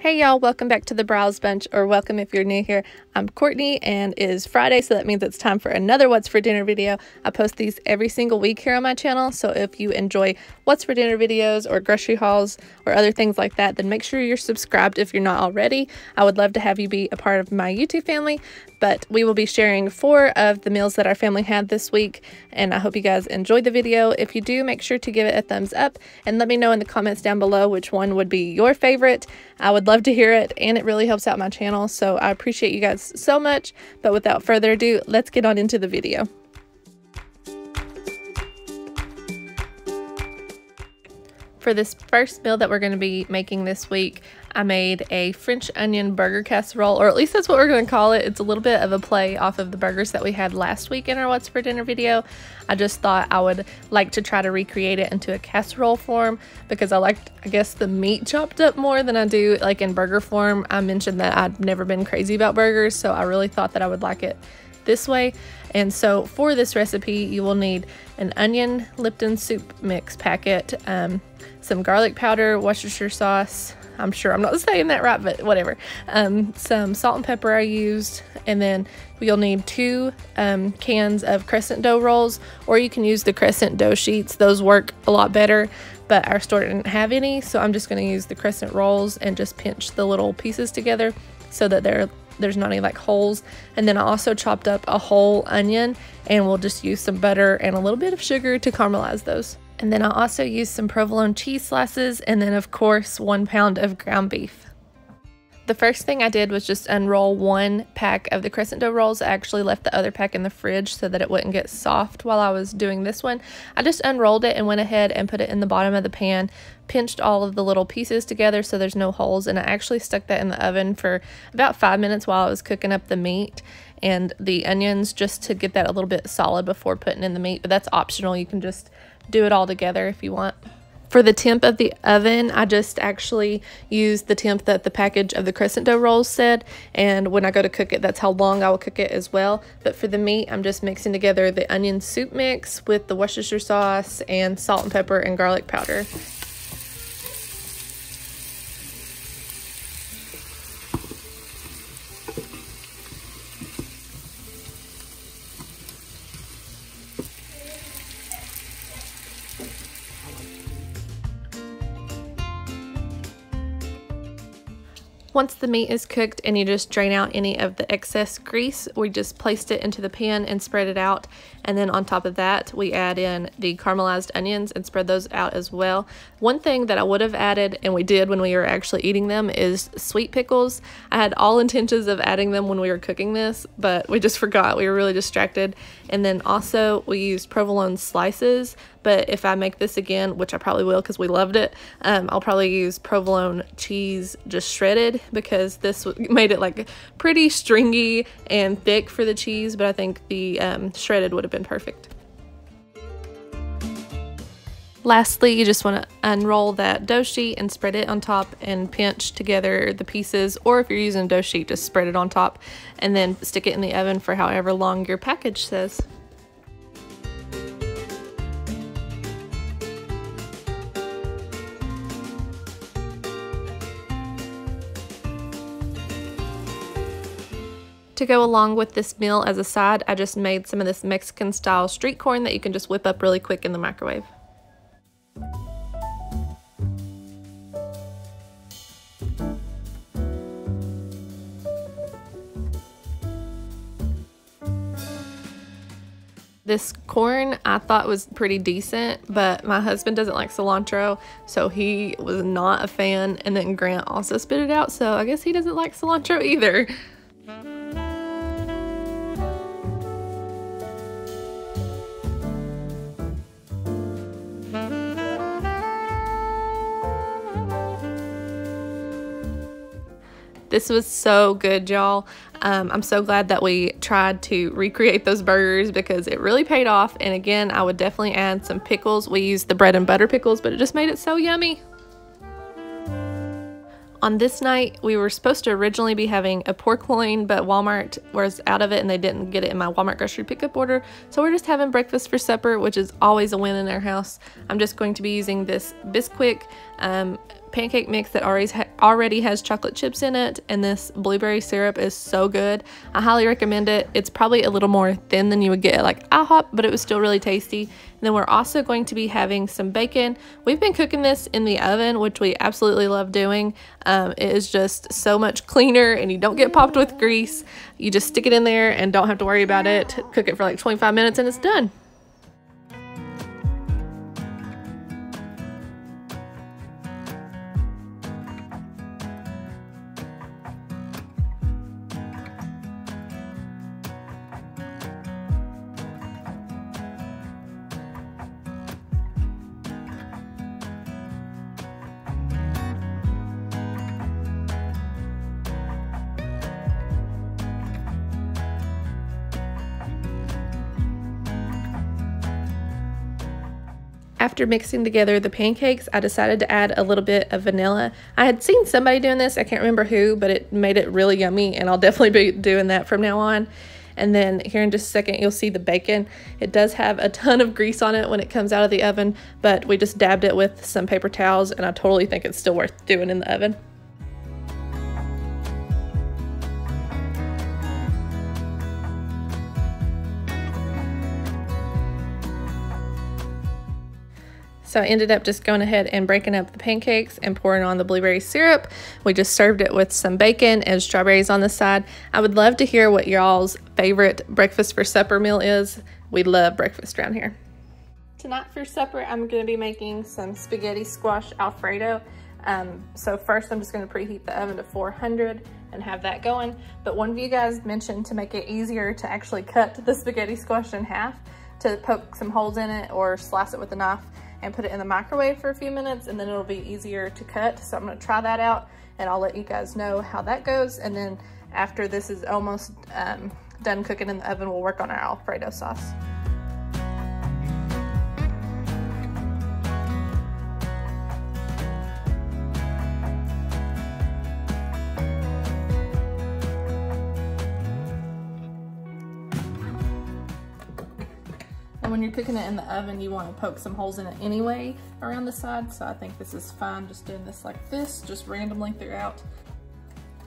Hey y'all, welcome back to the Briles Bunch, or welcome if you're new here. I'm Courtney, and it is Friday, so that means it's time for another What's for Dinner video. I post these every single week here on my channel, so if you enjoy What's for Dinner videos or grocery hauls or other things like that, then make sure you're subscribed if you're not already. I would love to have you be a part of my YouTube family, but we will be sharing four of the meals that our family had this week, and I hope you guys enjoyed the video. If you do, make sure to give it a thumbs up and let me know in the comments down below which one would be your favorite. I would love to hear it, and it really helps out my channel, so I appreciate you guys so much. But without further ado, let's get on into the video. For this first meal that we're going to be making this week, I made a French onion burger casserole, or at least that's what we're going to call it. It's a little bit of a play off of the burgers that we had last week in our What's for Dinner video. I just thought I would like to try to recreate it into a casserole form because I liked, I guess, the meat chopped up more than I do like in burger form. I mentioned that I'd never been crazy about burgers, so I really thought that I would like it this way. And so for this recipe, you will need an onion Lipton soup mix packet, um, some garlic powder, Worcestershire sauce, I'm sure I'm not saying that right, but whatever. Um, some salt and pepper I used, and then you'll need two um, cans of crescent dough rolls, or you can use the crescent dough sheets. Those work a lot better, but our store didn't have any, so I'm just going to use the crescent rolls and just pinch the little pieces together so that they're there's not any like holes and then I also chopped up a whole onion and we'll just use some butter and a little bit of sugar to caramelize those. And then I'll also use some provolone cheese slices and then of course one pound of ground beef. The first thing I did was just unroll one pack of the crescent dough rolls. I actually left the other pack in the fridge so that it wouldn't get soft while I was doing this one. I just unrolled it and went ahead and put it in the bottom of the pan, pinched all of the little pieces together so there's no holes, and I actually stuck that in the oven for about five minutes while I was cooking up the meat and the onions just to get that a little bit solid before putting in the meat, but that's optional. You can just do it all together if you want. For the temp of the oven, I just actually used the temp that the package of the crescent dough rolls said, and when I go to cook it, that's how long I will cook it as well. But for the meat, I'm just mixing together the onion soup mix with the Worcestershire sauce and salt and pepper and garlic powder. Once the meat is cooked and you just drain out any of the excess grease, we just placed it into the pan and spread it out. And then on top of that, we add in the caramelized onions and spread those out as well. One thing that I would have added, and we did when we were actually eating them, is sweet pickles. I had all intentions of adding them when we were cooking this, but we just forgot. We were really distracted. And then also we used provolone slices but if I make this again, which I probably will because we loved it, um, I'll probably use provolone cheese just shredded because this made it like pretty stringy and thick for the cheese, but I think the um, shredded would have been perfect. Lastly, you just want to unroll that dough sheet and spread it on top and pinch together the pieces, or if you're using a dough sheet, just spread it on top and then stick it in the oven for however long your package says. To go along with this meal as a side, I just made some of this Mexican style street corn that you can just whip up really quick in the microwave. This corn I thought was pretty decent, but my husband doesn't like cilantro, so he was not a fan. And then Grant also spit it out, so I guess he doesn't like cilantro either. This was so good, y'all. Um, I'm so glad that we tried to recreate those burgers because it really paid off. And again, I would definitely add some pickles. We used the bread and butter pickles, but it just made it so yummy. On this night, we were supposed to originally be having a pork loin, but Walmart was out of it and they didn't get it in my Walmart grocery pickup order. So we're just having breakfast for supper, which is always a win in our house. I'm just going to be using this Bisquick um, pancake mix that already, ha already has chocolate chips in it and this blueberry syrup is so good. I highly recommend it. It's probably a little more thin than you would get at like IHOP, but it was still really tasty. And then we're also going to be having some bacon. We've been cooking this in the oven, which we absolutely love doing. Um, it is just so much cleaner and you don't get popped with grease. You just stick it in there and don't have to worry about it. Cook it for like 25 minutes and it's done. After mixing together the pancakes, I decided to add a little bit of vanilla. I had seen somebody doing this, I can't remember who, but it made it really yummy, and I'll definitely be doing that from now on. And then here in just a second, you'll see the bacon. It does have a ton of grease on it when it comes out of the oven, but we just dabbed it with some paper towels, and I totally think it's still worth doing in the oven. So I ended up just going ahead and breaking up the pancakes and pouring on the blueberry syrup. We just served it with some bacon and strawberries on the side. I would love to hear what y'all's favorite breakfast for supper meal is. We love breakfast around here. Tonight for supper, I'm gonna be making some spaghetti squash Alfredo. Um, so first I'm just gonna preheat the oven to 400 and have that going. But one of you guys mentioned to make it easier to actually cut the spaghetti squash in half to poke some holes in it or slice it with a knife and put it in the microwave for a few minutes and then it'll be easier to cut. So I'm gonna try that out and I'll let you guys know how that goes. And then after this is almost um, done cooking in the oven, we'll work on our Alfredo sauce. And when you're cooking it in the oven, you want to poke some holes in it anyway around the side. So I think this is fine just doing this like this, just randomly throughout.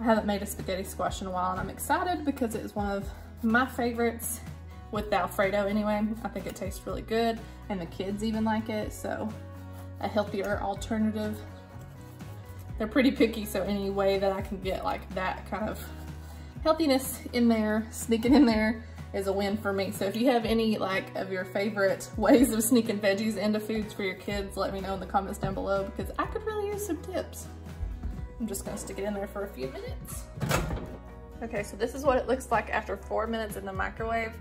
I haven't made a spaghetti squash in a while and I'm excited because it is one of my favorites with the Alfredo anyway. I think it tastes really good and the kids even like it. So a healthier alternative. They're pretty picky, so any way that I can get like that kind of healthiness in there, sneaking in there, is a win for me. So if you have any like of your favorite ways of sneaking veggies into foods for your kids, let me know in the comments down below because I could really use some tips. I'm just gonna stick it in there for a few minutes. Okay, so this is what it looks like after four minutes in the microwave.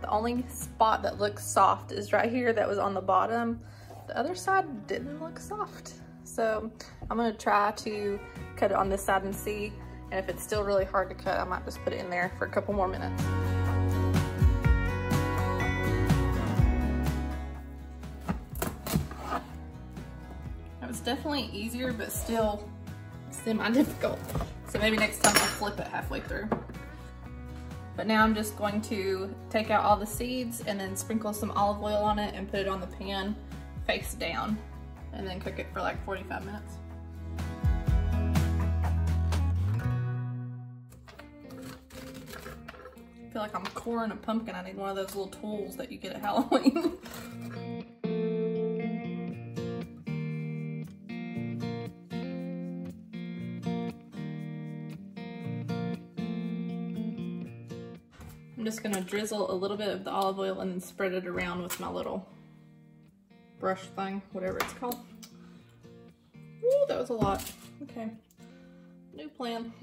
The only spot that looks soft is right here that was on the bottom. The other side didn't look soft. So I'm gonna try to cut it on this side and see. And if it's still really hard to cut, I might just put it in there for a couple more minutes. Definitely easier, but still semi-difficult. So maybe next time I'll flip it halfway through. But now I'm just going to take out all the seeds and then sprinkle some olive oil on it and put it on the pan face down and then cook it for like 45 minutes. I feel like I'm coring a pumpkin. I need one of those little tools that you get at Halloween. I'm just gonna drizzle a little bit of the olive oil and then spread it around with my little brush thing, whatever it's called. Ooh, that was a lot. Okay, new plan.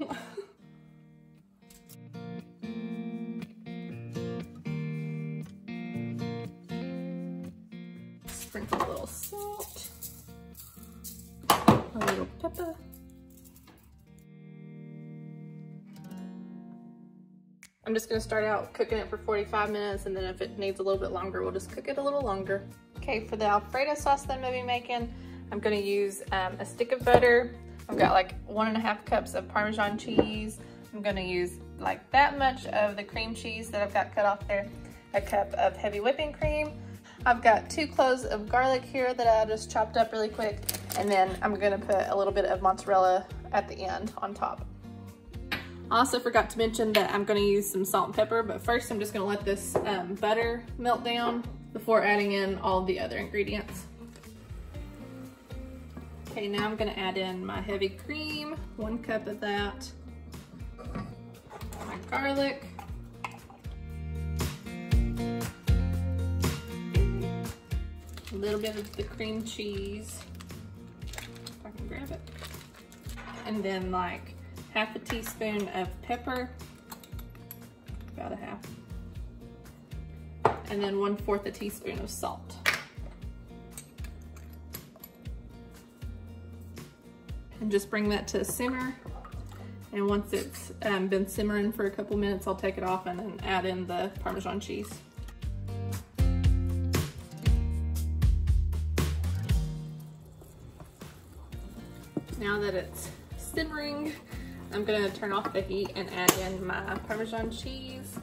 I'm just gonna start out cooking it for 45 minutes and then if it needs a little bit longer, we'll just cook it a little longer. Okay, for the Alfredo sauce that I'm gonna be making, I'm gonna use um, a stick of butter. I've got like one and a half cups of Parmesan cheese. I'm gonna use like that much of the cream cheese that I've got cut off there, a cup of heavy whipping cream. I've got two cloves of garlic here that I just chopped up really quick. And then I'm gonna put a little bit of mozzarella at the end on top. Also forgot to mention that I'm gonna use some salt and pepper, but first I'm just gonna let this um, butter melt down before adding in all the other ingredients. Okay, now I'm gonna add in my heavy cream, one cup of that, my garlic, a little bit of the cream cheese, if I can grab it, and then like half a teaspoon of pepper, about a half, and then one fourth a teaspoon of salt. And just bring that to a simmer. And once it's um, been simmering for a couple minutes, I'll take it off and then add in the Parmesan cheese. Now that it's simmering, I'm gonna turn off the heat and add in my Parmesan cheese.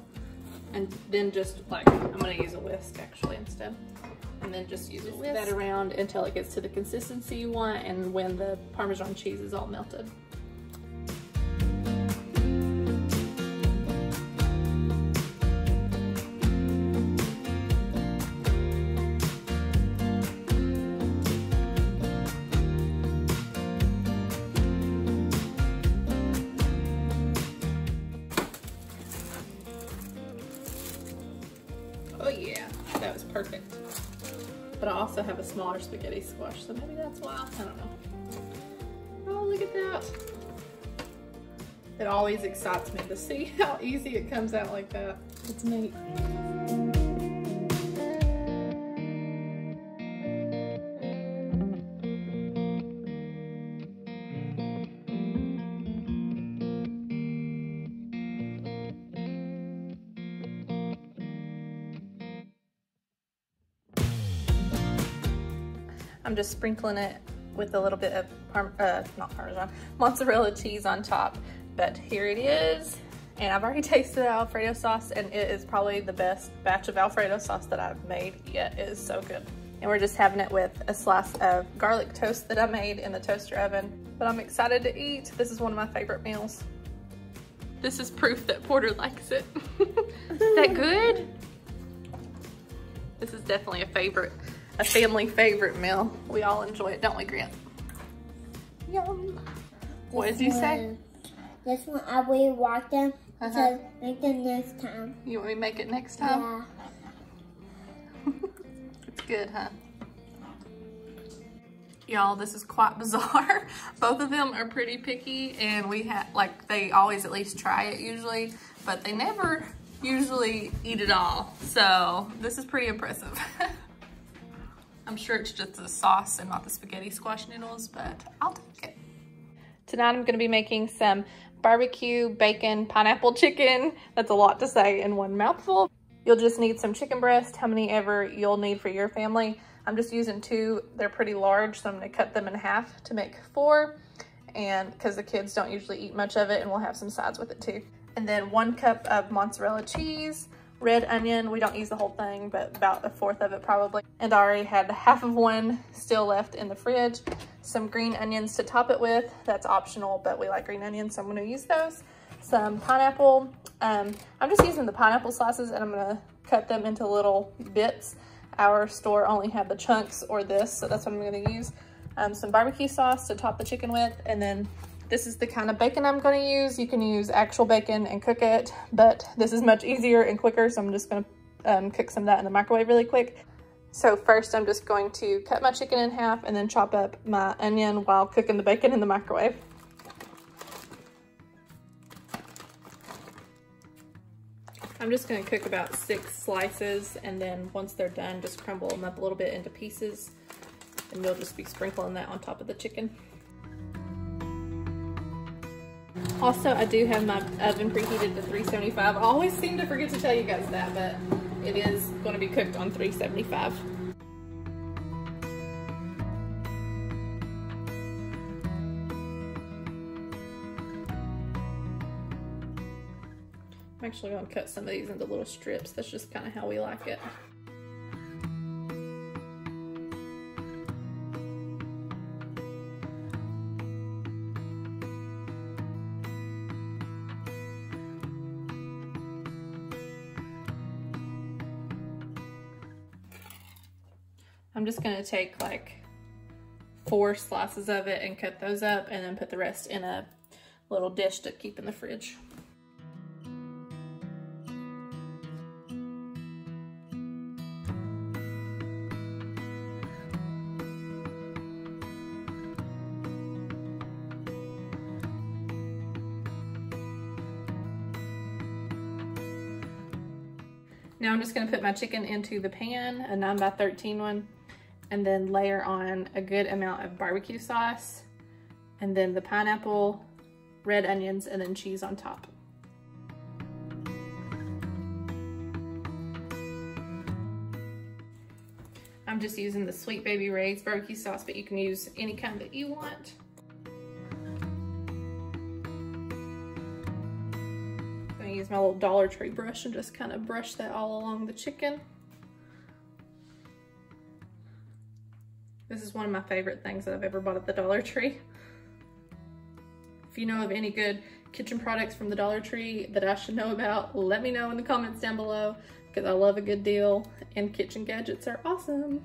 And then just like, I'm gonna use a whisk actually instead. And then just use whisk that around until it gets to the consistency you want and when the Parmesan cheese is all melted. Also have a smaller spaghetti squash, so maybe that's why, I don't know. Oh, look at that. It always excites me to see how easy it comes out like that. It's neat. Just sprinkling it with a little bit of, par uh, not Parmesan, mozzarella cheese on top. But here it is. And I've already tasted the Alfredo sauce and it is probably the best batch of Alfredo sauce that I've made yet. It is so good. And we're just having it with a slice of garlic toast that I made in the toaster oven. But I'm excited to eat. This is one of my favorite meals. This is proof that Porter likes it. is that good? This is definitely a favorite a family favorite meal. We all enjoy it, don't we, Grant? Yum. What did you say? This one I will walk them Uh-huh. so make them next time. You want me to make it next time? Yeah. It's good, huh? Y'all, this is quite bizarre. Both of them are pretty picky and we have, like, they always at least try it usually, but they never usually eat it all. So this is pretty impressive. I'm sure it's just the sauce and not the spaghetti squash noodles, but I'll take it. Tonight I'm gonna be making some barbecue bacon pineapple chicken. That's a lot to say in one mouthful. You'll just need some chicken breast, how many ever you'll need for your family. I'm just using two, they're pretty large, so I'm gonna cut them in half to make four. And because the kids don't usually eat much of it and we'll have some sides with it too. And then one cup of mozzarella cheese, red onion. We don't use the whole thing, but about a fourth of it probably. And I already had half of one still left in the fridge. Some green onions to top it with. That's optional, but we like green onions, so I'm gonna use those. Some pineapple. Um, I'm just using the pineapple slices and I'm gonna cut them into little bits. Our store only had the chunks or this, so that's what I'm gonna use. Um, some barbecue sauce to top the chicken with, and then this is the kind of bacon I'm gonna use. You can use actual bacon and cook it, but this is much easier and quicker, so I'm just gonna um, cook some of that in the microwave really quick. So first I'm just going to cut my chicken in half and then chop up my onion while cooking the bacon in the microwave. I'm just gonna cook about six slices and then once they're done, just crumble them up a little bit into pieces and you'll just be sprinkling that on top of the chicken. Also, I do have my oven preheated to 375. I always seem to forget to tell you guys that, but it is going to be cooked on 375. I'm actually going to cut some of these into little strips. That's just kind of how we like it. Just gonna take like four slices of it and cut those up and then put the rest in a little dish to keep in the fridge. Now I'm just gonna put my chicken into the pan, a 9 by 13 one, and then layer on a good amount of barbecue sauce, and then the pineapple, red onions, and then cheese on top. I'm just using the Sweet Baby Ray's barbecue sauce, but you can use any kind that you want. I'm gonna use my little Dollar Tree brush and just kind of brush that all along the chicken. This is one of my favorite things that I've ever bought at the Dollar Tree. If you know of any good kitchen products from the Dollar Tree that I should know about, let me know in the comments down below because I love a good deal and kitchen gadgets are awesome.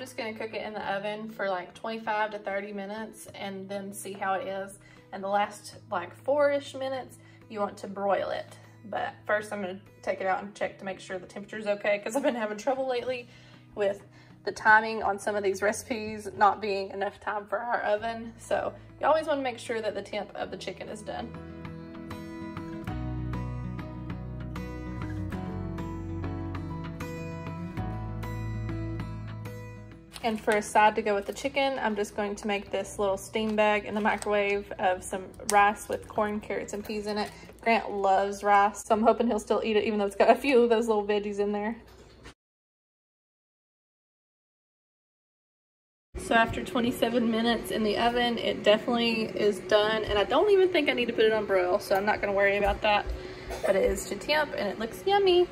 Just gonna cook it in the oven for like 25 to 30 minutes and then see how it is. And the last like four-ish minutes, you want to broil it. But first I'm gonna take it out and check to make sure the temperature's okay because I've been having trouble lately with the timing on some of these recipes not being enough time for our oven. So you always wanna make sure that the temp of the chicken is done. And for a side to go with the chicken, I'm just going to make this little steam bag in the microwave of some rice with corn, carrots, and peas in it. Grant loves rice, so I'm hoping he'll still eat it even though it's got a few of those little veggies in there. So after 27 minutes in the oven, it definitely is done. And I don't even think I need to put it on broil, so I'm not gonna worry about that. But it is to temp and it looks yummy.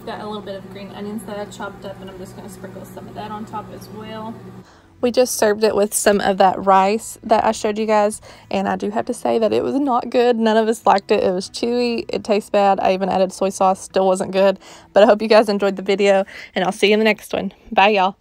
I've got a little bit of green onions that I chopped up and I'm just going to sprinkle some of that on top as well. We just served it with some of that rice that I showed you guys and I do have to say that it was not good. None of us liked it. It was chewy. It tastes bad. I even added soy sauce. Still wasn't good. But I hope you guys enjoyed the video and I'll see you in the next one. Bye y'all.